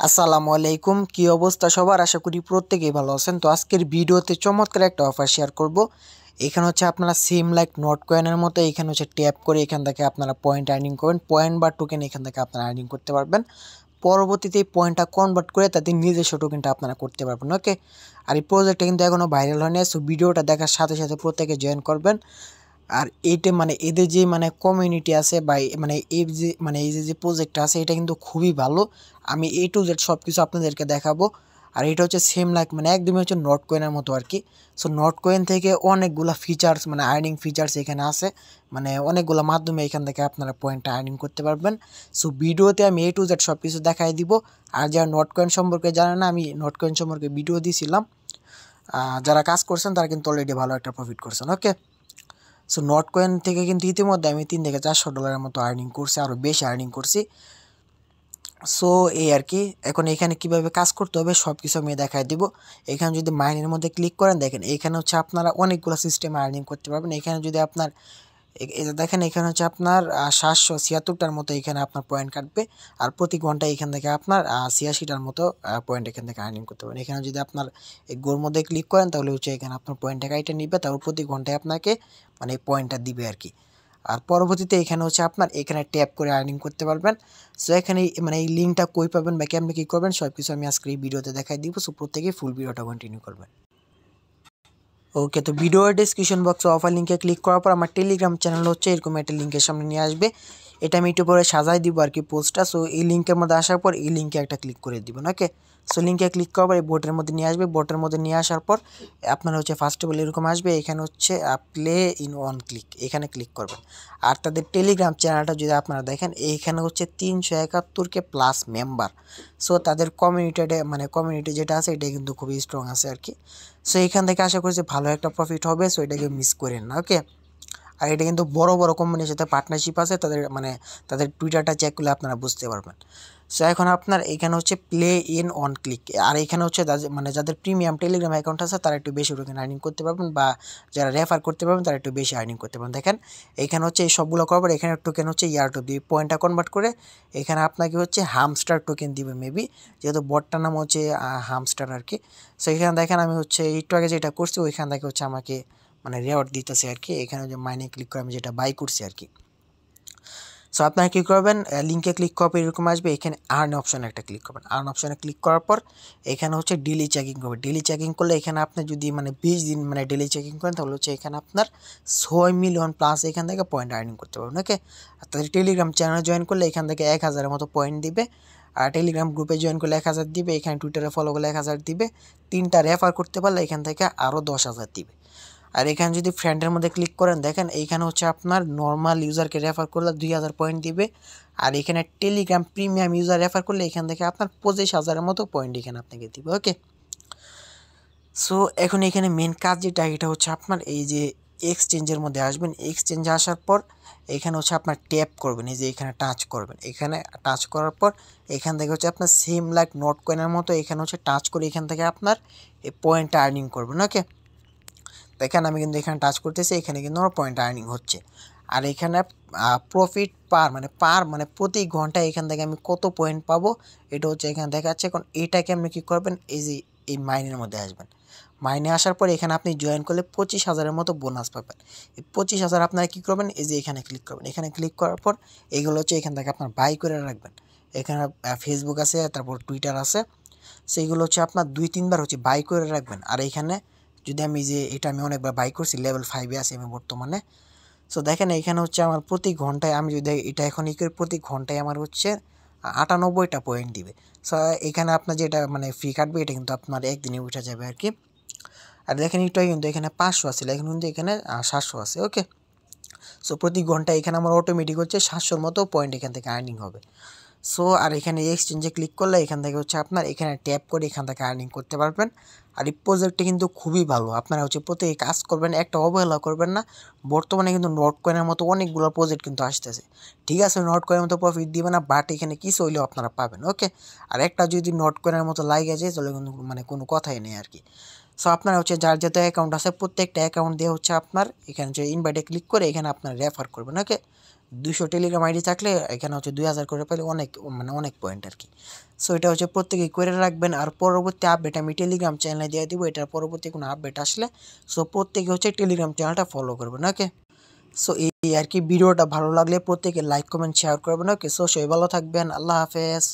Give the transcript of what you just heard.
আসসালামু আলাইকুম, কি অবস্থা সবার? আশা করি প্রত্যেকেই ভালো আছেন। তো আজকের ভিডিওতে চমৎকার একটা অফার শেয়ার করব। এখানে হচ্ছে আপনারা সেম লাইক নট কয়েনের মতো এখানে হচ্ছে ট্যাপ করে এখান থেকে আপনারা পয়েন্ট আর্নিং করবেন। পয়েন্ট বা টোকেন এখান থেকে আপনারা আর্নিং করতে পারবেন। পরবর্তীতে এই পয়েন্টটা কনভার্ট করে তাদের নিজস্ব টোকেনটা আপনারা করতে পারবেন ওকে আর এই প্রজেক্টটা কিন্তু এখনও ভাইরাল হয়নি সো ভিডিওটা দেখার সাথে সাথে প্রত্যেকে জয়েন করবেন। আর এইটা মানে এদের যে মানে কমিউনিটি আছে বা মানে এই যে মানে এই যে যে প্রজেক্টটা আছে, এটা কিন্তু খুবই ভালো। আমি এ টু জেড সব কিছু আপনাদেরকে দেখাবো। আর এটা হচ্ছে সেম লাইক মানে একদমই হচ্ছে নট কয়েনের মতো আর কি সো নট কয়েন থেকে অনেকগুলো ফিচার্স মানে আর্নিং ফিচার্স এখানে আছে। মানে অনেকগুলো মাধ্যমে এখান থেকে আপনারা পয়েন্টটা আর্নিং করতে পারবেন। সো ভিডিওতে আমি এ টু জেড সব কিছু দেখাই দিব। আর যারা নট কয়েন সম্পর্কে জানে না, আমি নট কয়েন সম্পর্কে ভিডিও দিয়েছিলাম যারা কাজ করছেন, তারা কিন্তু অলরেডি ভালো একটা প্রফিট করছেন ওকে সো নট কয়েন থেকে কিন্তু ইতিমধ্যে আমি তিন থেকে চারশো ডলারের মতো আর্নিং করছি আরও বেশি আর্নিং করছি। সো এই আর কি। এখন এখানে কীভাবে কাজ করতে হবে সব কিছু আমি দেখাই দিব। এখানে যদি মাইনের মধ্যে ক্লিক করেন, দেখেন এখানে হচ্ছে আপনারা অনেকগুলো সিস্টেমে আর্নিং করতে পারবেন। এখানে যদি আপনার দেখেন, এখানে হচ্ছে আপনার সাতশো ছিয়াত্তরটার মতো এখানে আপনার পয়েন্ট কাটবে। আর প্রতি ঘন্টায় এখান থেকে আপনার ছিয়াশিটার মতো পয়েন্ট এখান থেকে আর্নিং করতে পারেন। এখানে যদি আপনার এই গোর মধ্যে ক্লিক করেন, তাহলে হচ্ছে এখানে আপনার পয়েন্টটা কাইটে নিবে, তারপর প্রতি ঘন্টায় আপনাকে মানে পয়েন্টটা দিবে আর কি। আর পরবর্তীতে এখানে হচ্ছে আপনার, এখানে ট্যাপ করে আর্নিং করতে পারবেন। সো এখানে মানে এই লিঙ্কটা কই পাবেন বা কেমনি কী করবেন সব কিছু আমি আজকে এই ভিডিওতে দেখাই দিব। সো প্রত্যেকেই ফুল ভিডিওটা কন্টিনিউ করবেন। ওকে তো ভিডিওর ডিসক্রিপশন বক্সে অফার লিঙ্কে ক্লিক করার পর আমার টেলিগ্রাম চ্যানেল হচ্ছে এরকম একটা লিঙ্কের সামনে নিয়ে আসবে এটা আমি একটু পরে সাজাই দিব আর কি পোস্টটা। সো এই লিঙ্কের মধ্যে আসার পর এই লিঙ্কে একটা ক্লিক করে দিবেন ওকে সো লিঙ্কে ক্লিক করার পর এই বোটের মধ্যে নিয়ে আসবে। বোটের মধ্যে নিয়ে আসার পর আপনার হচ্ছে ফার্স্ট অফ অল এরকম আসবে, এখানে হচ্ছে প্লে ইন ওয়ান ক্লিক এখানে ক্লিক করবেন। আর তাদের টেলিগ্রাম চ্যানেলটা যদি আপনারা দেখেন, এইখানে হচ্ছে তিনশো একাত্তরকে প্লাস মেম্বার সো তাদের কমিউনিটিতে মানে কমিউনিটি যেটা আছে, এটা কিন্তু খুবই স্ট্রং আছে আর কি। সো এখান থেকে আশা করছি ভালো একটা প্রফিট হবে সো এটাকে মিস করেন না ওকে আর এটা কিন্তু বড় বড় কোম্পানির সাথে পার্টনারশিপ আছে, তাদের মানে তাদের টুইটারটা চেক করলে আপনারা বুঝতে পারবেন। সো এখন আপনার এখানে হচ্ছে প্লে ইন অন ক্লিক আর এখানে হচ্ছে মানে যাদের প্রিমিয়াম টেলিগ্রাম অ্যাকাউন্ট আছে, তারা একটু বেশি টোকেন আর্নিং করতে পারবেন, বা যারা রেফার করতে পারবেন, তারা একটু বেশি আর্নিং করতে পারবেন। দেখেন, এখানে হচ্ছে এই সবগুলো করবার এখানে টোকেন হচ্ছে ইয়ার টু দিয়ে পয়েন্টটা কনভার্ট করে, এখানে আপনাকে হচ্ছে হামস্টার টোকেন দিবে মেবি যেহেতু বটটার নাম হচ্ছে হামস্টার আর কি। সো এখানে দেখেন আমি হচ্ছে, একটু আগে যেটা করছি, ওইখান থেকে হচ্ছে আমাকে মানে রেওয়ার্ড দিতেছে আর কি এখানে যে মাইনে ক্লিক করে আমি যেটা বাই করছি আর কি সো আপনারা কী করবেন? লিঙ্কে ক্লিক করার এরকম আসবে, এখানে আর্ন অপশানে একটা ক্লিক করবেন। আর্ন অপশানে ক্লিক করার পর, এখানে হচ্ছে ডেলি চেকিং করবে। ডেলি চেকিং করলে এখানে আপনি যদি মানে বিশ দিন মানে ডেলি চেকিং করেন, তাহলে হচ্ছে এখানে আপনার ছয় মিলিয়ন প্লাস এখান থেকে পয়েন্ট আর্নিং করতে পারবেন ওকে আর তাদের টেলিগ্রাম চ্যানেল জয়েন করলে এখান থেকে এক হাজারের মতো পয়েন্ট দিবে। আর টেলিগ্রাম গ্রুপে জয়েন করলে এক হাজার দিবে, এখানে টুইটারে ফলো করলে এক হাজার দিবে। তিনটা রেফার করতে পারলে এখান থেকে আরও দশ হাজার দিবে। আর এখানে যদি ফ্রেন্ডের মধ্যে ক্লিক করেন, দেখেন এইখানে হচ্ছে আপনার নর্মাল ইউজারকে রেফার করলে দুই হাজার পয়েন্ট দিবে। আর এখানে টেলিগ্রাম প্রিমিয়াম ইউজার রেফার করলে এখান থেকে আপনার পঁচিশ হাজারের মতো পয়েন্ট এখানে আপনাকে দিবে ওকে সো এখন এখানে মেন কাজ যেটা, এটা হচ্ছে আপনার এই যে এক্সচেঞ্জের মধ্যে আসবেন। এক্সচেঞ্জে আসার পর এখানে হচ্ছে আপনার ট্যাপ করবেন, এই যে এখানে টাচ করবেন। এখানে টাচ করার পর এখান থেকে হচ্ছে আপনার সেম লাইক নোট কয়েনের মতো এখানে হচ্ছে টাচ করে এখান থেকে আপনার এই পয়েন্টটা আর্নিং করবেন ওকে দেখেন আমি কিন্তু এখানে টাচ করতেছি, এখানে কিন্তু আমার পয়েন্ট আর্নিং হচ্ছে। আর এখানে প্রফিট পার মানে পার মানে প্রতি ঘন্টায় এখান থেকে আমি কত পয়েন্ট পাবো, এটা হচ্ছে এখানে দেখাচ্ছে। এখন এটাকে আপনি কী করবেন? এই যে, এই মাইনের মধ্যে আসবেন। মাইনে আসার পর এখানে আপনি জয়েন করলে পঁচিশ হাজারের মতো বোনাস পাবেন। এই পঁচিশ হাজার আপনারা কী করবেন? এই যে, এখানে ক্লিক করবেন। এখানে ক্লিক করার পর এগুলো হচ্ছে এখান থেকে আপনার বাই করে রাখবেন। এখানে ফেসবুক আছে, তারপর টুইটার আছে। সেইগুলো হচ্ছে আপনার দুই, তিনবার হচ্ছে বাই করে রাখবেন। আর এখানে যদি আমি যে এটা আমি অনেকবার বাই করছি লেভেল ফাইভে আছি আমি বর্তমানে। সো দেখেন এখানে হচ্ছে আমার প্রতি ঘন্টায় আমি যদি এটা এখন ই প্রতি ঘন্টায় আমার হচ্ছে আটানব্বইটা পয়েন্ট দিবে। সো এখানে আপনার যেটা মানে ফ্রি কাটবে, এটা কিন্তু আপনার একদিনে উঠে যাবে আর কি। আর দেখেন একটু কিন্তু এখানে পাঁচশো আছে এখন কিন্তু এখানে সাতশো আছে ওকে সো প্রতি ঘন্টায় এখানে আমার অটোমেটিক হচ্ছে সাতশোর মতো পয়েন্ট এখান থেকে আর্নিং হবে। সো আর এখানে এক্সচেঞ্জে ক্লিক করলে এখান থেকে হচ্ছে আপনার এখানে ট্যাপ করে এখান থেকে আর্নিং করতে পারবেন। আর এই প্রজেক্টটি কিন্তু খুবই ভালো। আপনারা হচ্ছে প্রত্যেকে কাজ করবেন, একটা অবহেলা করবেন না। বর্তমানে কিন্তু নোট কয়েনের মতো অনেকগুলো প্রজেক্ট কিন্তু আসতেছে। ঠিক আছে নট কয়েনের মতো প্রফিট দিবে না বাট এখানে কিছু হইলেও আপনারা পাবেন ওকে আর একটা যদি নোট কয়েনের মতো লাগে যায় তাহলে কিন্তু মানে কোনো কথাই নেই আর কি। সো আপনার হচ্ছে যার যত অ্যাকাউন্ট আছে, প্রত্যেকটা অ্যাকাউন্ট দিয়ে হচ্ছে আপনার এখানে যে ইনভাইটে ক্লিক করে এখানে আপনার রেফার করবেন ওকে দুশো টেলিগ্রাম আইডি থাকলে এখানে হচ্ছে দুই হাজার করে পেলে অনেক মানে অনেক পয়েন্ট আর কি। সো এটা হচ্ছে প্রত্যেকেই করে রাখবেন। আর পরবর্তী আপডেট আমি টেলিগ্রাম চ্যানেলে দিয়ে দিব, এটার পরবর্তী কোনো আপডেট আসলে সো প্রত্যেকে হচ্ছে টেলিগ্রাম চ্যানেলটা ফলো করবেন ওকে সো এই আর কি ভিডিওটা ভালো লাগলে প্রত্যেকে লাইক কমেন্ট শেয়ার করবেন ওকে সো সবাই ভালো থাকবেন, আল্লাহ হাফেজ।